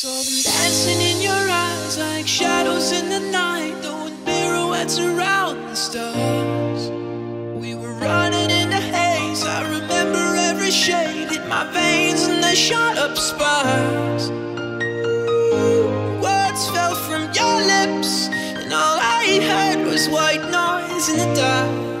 Saw them dancing in your eyes like shadows in the night, doing pirouettes around the stars. We were running in the haze. I remember every shade hit my veins and they shot up sparks. Words fell from your lips, and all I heard was white noise in the dark.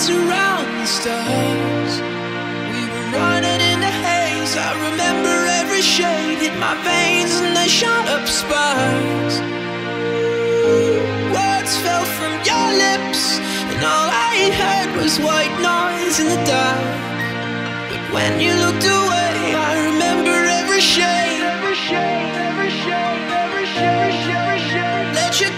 Pirouettes around the stars. We were running in the haze. I remember every shade hit my veins and they shot up sparks. Words fell from your lips, and all I heard was white noise in the dark. But when you looked away, I remember every shade. Every shade, every shade, every shade, every shade. Let your